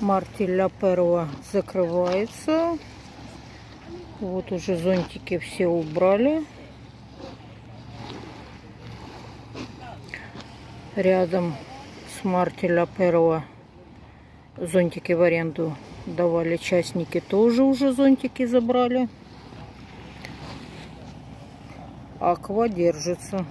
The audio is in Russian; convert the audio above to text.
Мартеля Перла закрывается. Вот уже зонтики все убрали. Рядом с Мартеля Перла зонтики в аренду давали частники. Тоже уже зонтики забрали. Аква держится.